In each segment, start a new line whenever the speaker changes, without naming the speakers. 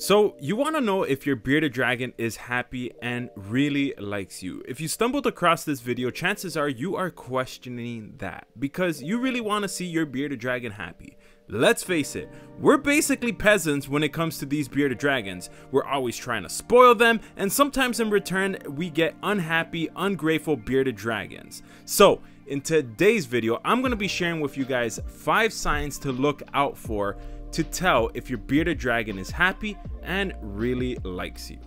So, you want to know if your bearded dragon is happy and really likes you. If you stumbled across this video, chances are you are questioning that because you really want to see your bearded dragon happy. Let's face it, we're basically peasants when it comes to these bearded dragons. We're always trying to spoil them, and sometimes in return, we get unhappy, ungrateful bearded dragons. So, in today's video, I'm going to be sharing with you guys 5 signs to look out for to tell if your bearded dragon is happy and really likes you.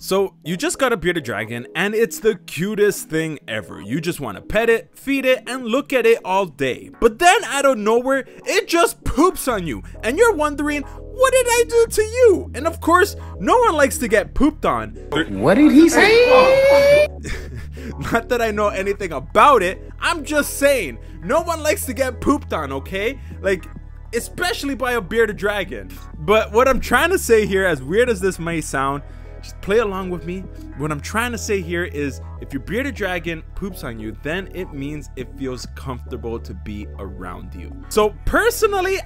So, you just got a bearded dragon and it's the cutest thing ever. You just want to pet it, feed it, and look at it all day. But then out of nowhere, it just poops on you and you're wondering, what did I do to you? And of course, no one likes to get pooped on.
What did he say?
Not that I know anything about it, I'm just saying, no one likes to get pooped on, okay? Like, especially by a bearded dragon. But what I'm trying to say here, as weird as this may sound, just play along with me. What I'm trying to say here is if your bearded dragon poops on you, then it means it feels comfortable to be around you. So personally,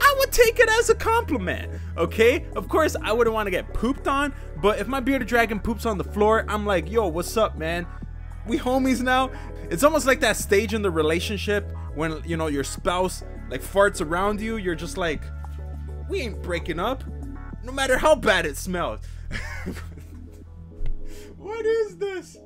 I would take it as a compliment, okay? Of course, I wouldn't want to get pooped on, but if my bearded dragon poops on the floor, I'm like, yo, what's up, man? We homies now. It's almost like that stage in the relationship when, you know, your spouse like farts around you, you're just like, we ain't breaking up, no matter how bad it smells. what is this?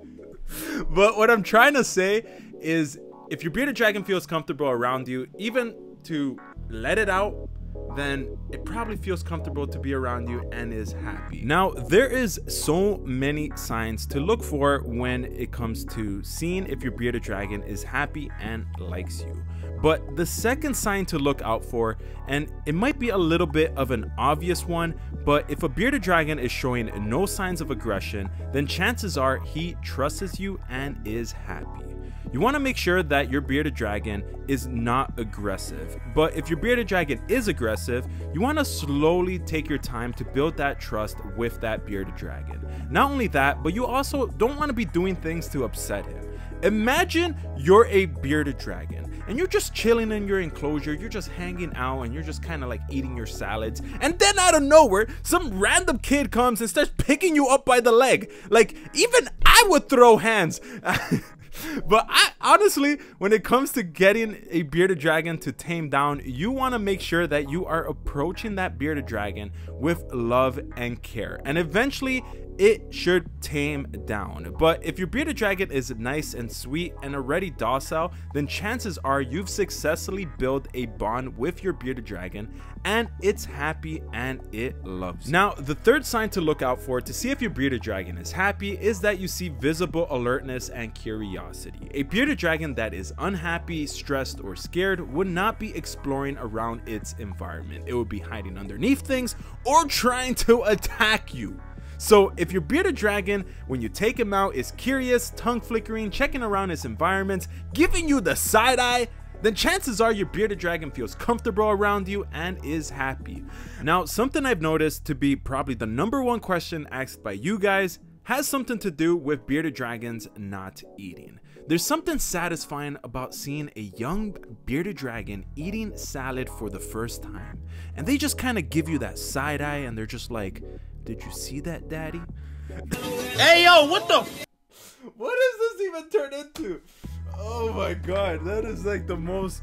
But what I'm trying to say is if your bearded dragon feels comfortable around you, even to let it out, then it probably feels comfortable to be around you and is happy. Now, there is so many signs to look for when it comes to seeing if your bearded dragon is happy and likes you. But the second sign to look out for, and it might be a little bit of an obvious one, but if a bearded dragon is showing no signs of aggression, then chances are he trusts you and is happy. You want to make sure that your bearded dragon is not aggressive. But if your bearded dragon is aggressive, you want to slowly take your time to build that trust with that bearded dragon. Not only that, but you also don't want to be doing things to upset him. Imagine you're a bearded dragon and you're just chilling in your enclosure, you're just hanging out and you're just kind of like eating your salads. And then out of nowhere, some random kid comes and starts picking you up by the leg. Like, even I would throw hands. but I honestly, when it comes to getting a bearded dragon to tame down, you want to make sure that you are approaching that bearded dragon with love and care. And eventually, it should tame down. But if your bearded dragon is nice and sweet and already docile, then chances are you've successfully built a bond with your bearded dragon and it's happy and it loves you. Now, the third sign to look out for to see if your bearded dragon is happy is that you see visible alertness and curiosity. A bearded dragon that is unhappy, stressed, or scared would not be exploring around its environment. It would be hiding underneath things or trying to attack you. So if your bearded dragon, when you take him out, is curious, tongue flickering, checking around his environment, giving you the side eye, then chances are your bearded dragon feels comfortable around you and is happy. Now, something I've noticed to be probably the number one question asked by you guys has something to do with bearded dragons not eating. There's something satisfying about seeing a young bearded dragon eating salad for the first time. And they just kind of give you that side eye and they're just like, did you see that, Daddy?
Hey, yo, what the?
What does this even turn into? Oh my god, that is like the most.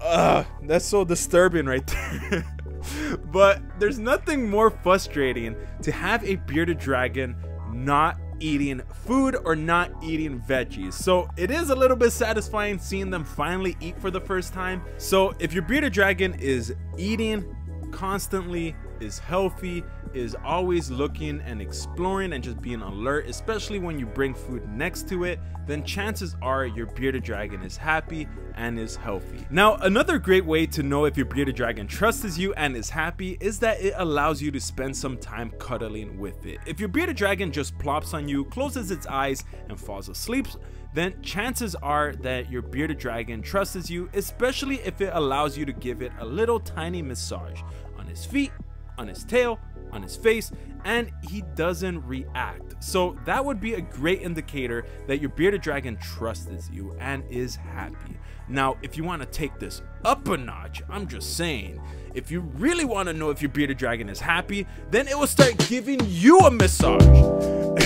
Uh, that's so disturbing right there. but there's nothing more frustrating to have a bearded dragon not eating food or not eating veggies. So it is a little bit satisfying seeing them finally eat for the first time. So if your bearded dragon is eating constantly, is healthy, is always looking and exploring and just being alert, especially when you bring food next to it, then chances are your bearded dragon is happy and is healthy. Now, another great way to know if your bearded dragon trusts you and is happy is that it allows you to spend some time cuddling with it. If your bearded dragon just plops on you, closes its eyes, and falls asleep, then chances are that your bearded dragon trusts you, especially if it allows you to give it a little tiny massage on his feet, on his tail, on his face and he doesn't react. So that would be a great indicator that your bearded dragon trusts you and is happy. Now, if you want to take this up a notch, I'm just saying, if you really want to know if your bearded dragon is happy, then it will start giving you a massage.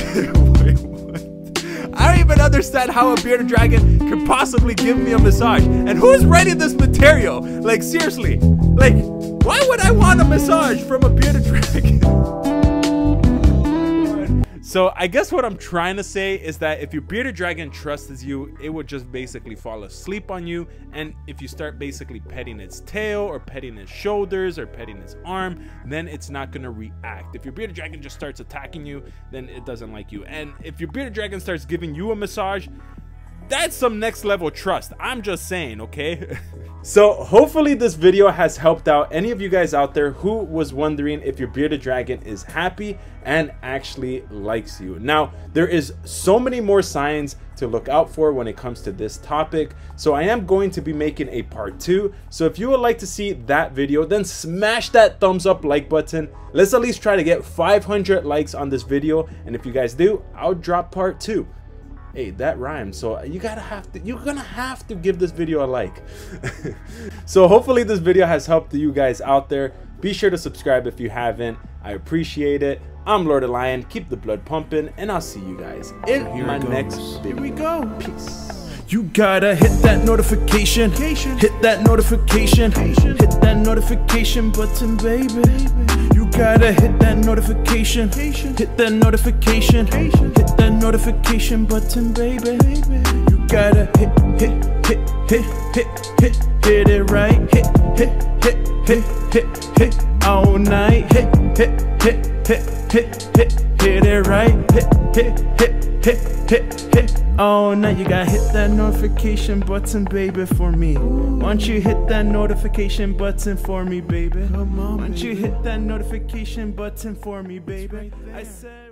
Understand how a bearded dragon could possibly give me a massage. And who's writing this material? Like, seriously. Like, why would I want a massage from a bearded dragon? So I guess what I'm trying to say is that if your bearded dragon trusts you, it would just basically fall asleep on you. And if you start basically petting its tail or petting its shoulders or petting its arm, then it's not gonna react. If your bearded dragon just starts attacking you, then it doesn't like you. And if your bearded dragon starts giving you a massage, that's some next level trust. I'm just saying, okay? so hopefully this video has helped out any of you guys out there who was wondering if your bearded dragon is happy and actually likes you. Now, there is so many more signs to look out for when it comes to this topic. So I am going to be making a part two. So if you would like to see that video, then smash that thumbs up like button. Let's at least try to get 500 likes on this video. And if you guys do, I'll drop part two hey that rhymes. So you gotta have to you're gonna have to give this video a like. So hopefully this video has helped you guys out there. Be sure to subscribe if you haven't. I appreciate it. I'm Lord Elion. Keep the blood pumping and i'll see you guys in my next video
Here we go.
peace.
You gotta hit that notification. Hit that notification. Hit that notification button, baby. Gotta hit that notification. Hit that notification. Hit that notification button, baby. You gotta hit, hit, hit, hit, hit, hit, hit it right. Hit, hit, hit, hit, hit, hit all night. Hit, hit, hit, hit, hit, hit, hit it right. Hit, hit, hit, hit, hit, hit oh, all night. You gotta hit that notification button, baby, for me. Why don't you hit that notification button for me, baby? Come on, Why don't you hit that notification button for me, baby? I said.